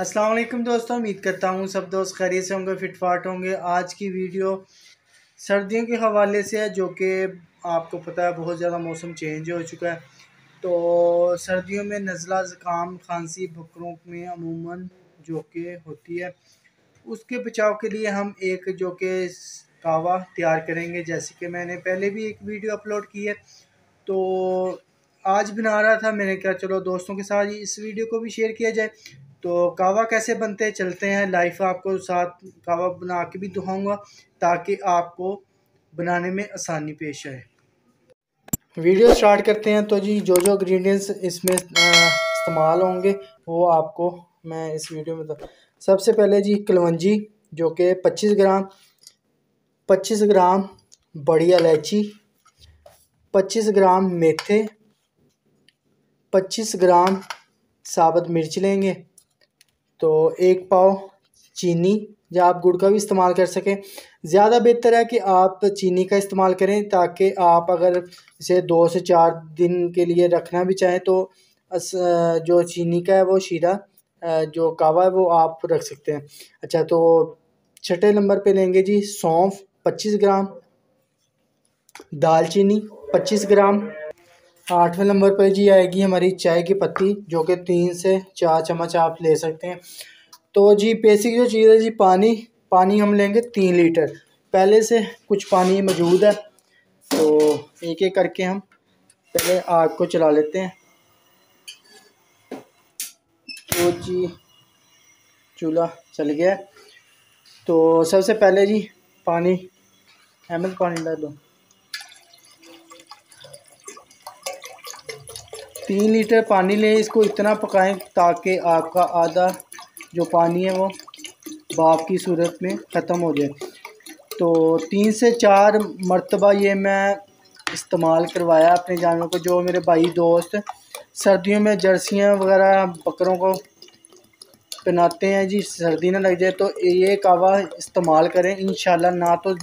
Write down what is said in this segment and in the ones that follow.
अस्सलाम वालेकुम दोस्तों, उम्मीद करता हूँ सब दोस्त खैरियत से होंगे फिटफाट होंगे। आज की वीडियो सर्दियों के हवाले से है, जो कि आपको पता है बहुत ज़्यादा मौसम चेंज हो चुका है। तो सर्दियों में नज़ला, ज़ुकाम, खांसी बकरों में अमूमन जो कि होती है। उसके बचाव के लिए हम एक जो कि कावा तैयार करेंगे। जैसे कि मैंने पहले भी एक वीडियो अपलोड की है तो आज बना रहा था। मैंने कहा, चलो दोस्तों के साथ इस वीडियो को भी शेयर किया जाए। तो कावा कैसे बनते हैं? चलते हैं लाइफ आपको साथ कावा बना के भी दिखाऊँगा, ताकि आपको बनाने में आसानी पेश आए। वीडियो स्टार्ट करते हैं तो जी, जो जो इंग्रेडिएंट्स इसमें इस्तेमाल होंगे, वो आपको मैं इस वीडियो में सबसे पहले जी, कलवंजी, जो कि 25 ग्राम 25 ग्राम बड़ी इलायची 25 ग्राम मेथे 25 ग्राम साबुत मिर्च लेंगे तो एक पाव चीनी या आप गुड़ का भी इस्तेमाल कर सकें। ज़्यादा बेहतर है कि आप चीनी का इस्तेमाल करें ताकि आप अगर इसे दो से चार दिन के लिए रखना भी चाहें तो जो चीनी का है वो शीरा जो कावा है वो आप रख सकते हैं। अच्छा तो छठे नंबर पे लेंगे जी सौंफ पच्चीस ग्राम, दालचीनी पच्चीस ग्राम आठवें नंबर पर जी आएगी हमारी चाय की पत्ती, जो कि तीन से चार चम्मच आप ले सकते हैं। तो जी बेसिक जो चीज़ है जी, पानी पानी हम लेंगे तीन लीटर। पहले से कुछ पानी मौजूद है तो एक एक करके हम पहले आग को चला लेते हैं। तो जी चूल्हा चल गया। तो सबसे पहले जी पानी, अहमद पानी डाल दो। तीन लीटर पानी लें, इसको इतना पकाएँ ताकि आपका आधा जो पानी है वो भाप की सूरत में ख़त्म हो जाए। तो तीन से चार मरतबा ये मैं इस्तेमाल करवाया अपने जानवरों को, जो मेरे भाई दोस्त सर्दियों में जर्सियाँ वगैरह बकरों को पहनाते हैं जी, सर्दी ना लग जाए तो ये कावा इस्तेमाल करें। इन ना तो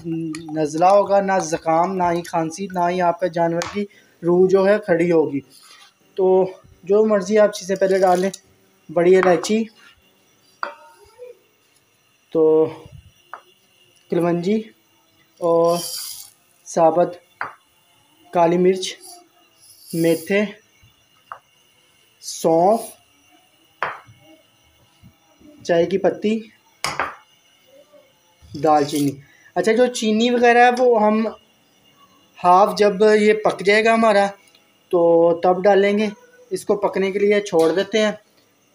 नज़ला होगा, ना ज़ुकाम, ना ही खांसी, ना ही आपका जानवर की रूह जो है खड़ी होगी। तो जो मर्ज़ी आप चीज़ें पहले डालें बड़ी इलायची तो कलवंजी और साबत, काली मिर्च, मेथे, सौंफ, चाय की पत्ती, दालचीनी। अच्छा जो चीनी वगैरह है वो हम हाफ़ जब ये पक जाएगा हमारा तो तब डालेंगे। इसको पकने के लिए छोड़ देते हैं।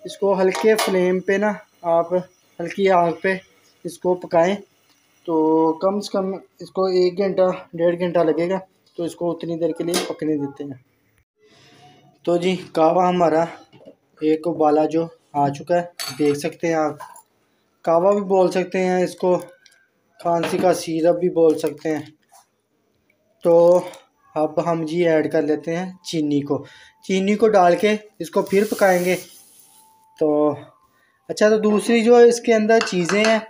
इसको हल्के फ्लेम पे ना आप, हल्की आग पे इसको पकाएँ। तो कम से कम इसको एक घंटा, डेढ़ घंटा लगेगा। तो इसको उतनी देर के लिए पकने देते हैं। तो जी, कावा हमारा एक उबाला जो आ चुका है, देख सकते हैं आप। कावा भी बोल सकते हैं, इसको खांसी का सीरप भी बोल सकते हैं। तो अब हम जी ऐड कर लेते हैं चीनी को। चीनी को डाल के इसको फिर पकाएँगे। तो अच्छा तो दूसरी जो इसके अंदर चीज़ें हैं,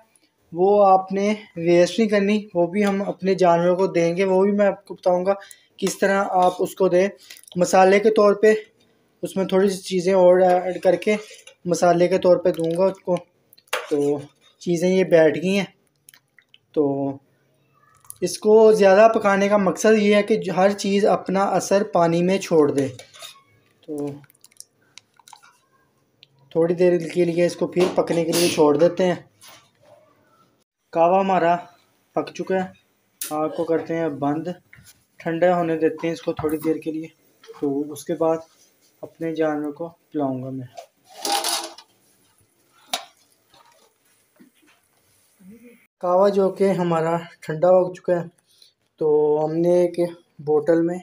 वो आपने वेस्ट नहीं करनी, वो भी हम अपने जानवरों को देंगे। वो भी मैं आपको बताऊँगा किस तरह आप उसको दें। मसाले के तौर पे उसमें थोड़ी सी चीज़ें और ऐड करके मसाले के तौर पे दूँगा उसको। तो चीज़ें ये बैठ गई हैं। तो इसको ज़्यादा पकाने का मकसद ये है कि हर चीज़ अपना असर पानी में छोड़ दे। तो थोड़ी देर के लिए इसको फिर पकने के लिए छोड़ देते हैं। कावा हमारा पक चुका है। आग को करते हैं बंद। ठंडा होने देते हैं इसको थोड़ी देर के लिए। तो उसके बाद अपने जानवर को पिलाऊँगा मैं। कावा जो कि हमारा ठंडा हो चुका है तो हमने एक बोतल में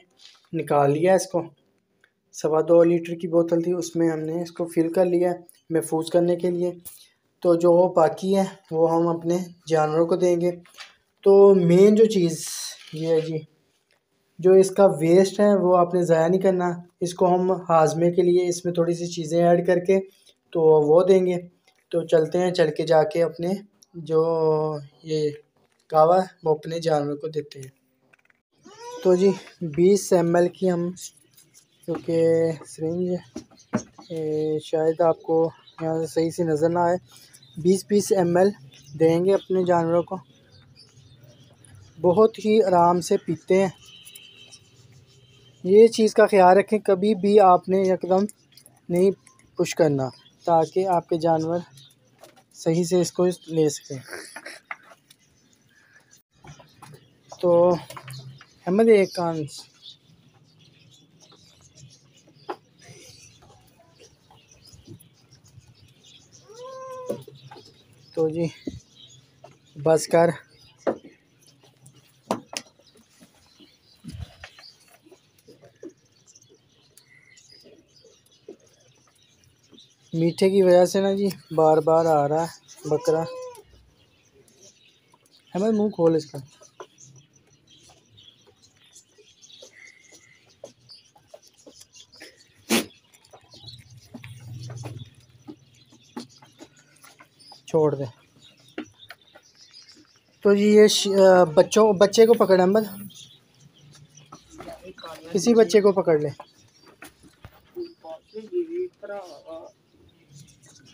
निकाल लिया इसको। सवा दो लीटर की बोतल थी, उसमें हमने इसको फिल कर लिया महफूज करने के लिए। तो जो बाकी है, वो हम अपने जानवरों को देंगे। तो मेन जो चीज़ ये है जी, जो इसका वेस्ट है, वो आपने ज़ाया नहीं करना। इसको हम हाजमे के लिए इसमें थोड़ी सी चीज़ें ऐड करके तो वो देंगे। तो चलते हैं, चल के जाके अपने जो ये कावा वो अपने जानवर को देते हैं। तो जी, बीस एम की हम क्योंकि सरिंज शायद आपको यहाँ से सही से नज़र ना आए। बीस बीस एम देंगे अपने जानवरों को। बहुत ही आराम से पीते हैं। ये चीज़ का ख्याल रखें, कभी भी आपने एकदम नहीं पुश करना, ताकि आपके जानवर सही से इसको ले सके। तो अहमद एक कांस तो जी बस कर। मीठे की वजह से ना जी बार बार आ रहा है बकरा। हमें मुँह खोल इसका। छोड़ दे। तो जी ये बच्चों, बच्चे को पकड़ अहमद किसी बच्चे को पकड़ ले।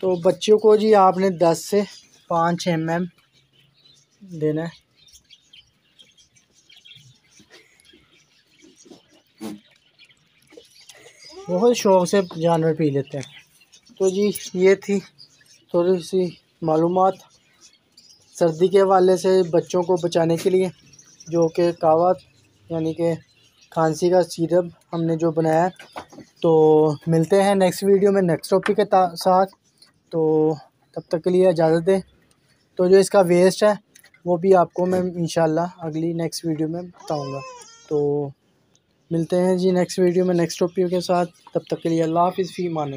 तो बच्चों को जी आपने 10 से 5 एम एम देना है। बहुत शौक़ से जानवर पी लेते हैं। तो जी ये थी थोड़ी सी मालूम सर्दी के हवाले से बच्चों को बचाने के लिए, जो कि कावत यानी कि खांसी का सीरप हमने जो बनाया तो मिलते हैं नेक्स्ट वीडियो में नेक्स्ट टॉपिक के साथ। तो तब तक के लिए इजाज़त दें। तो जो इसका वेस्ट है, वो भी आपको मैं इन अगली नेक्स्ट वीडियो में बताऊँगा। तो मिलते हैं जी नेक्स्ट वीडियो में नेक्स्ट टॉपिक के साथ। तब तक के लिए अल्लाह हाफिज़, फ़ी मान